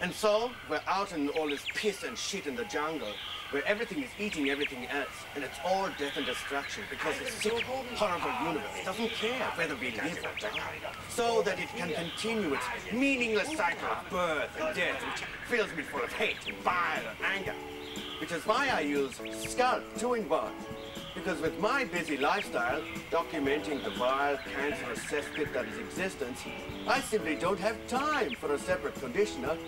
And so, we're out in all this piss and shit in the jungle, where everything is eating everything else, and it's all death and destruction, because the sick, horrible universe doesn't care whether we live or die, so that it can continue its meaningless cycle of birth and death, which fills me full of hate, and bile, and anger. Which is why I use Skull two in one. Because with my busy lifestyle, documenting the vile, cancerous cesspit that is existence, I simply don't have time for a separate conditioner.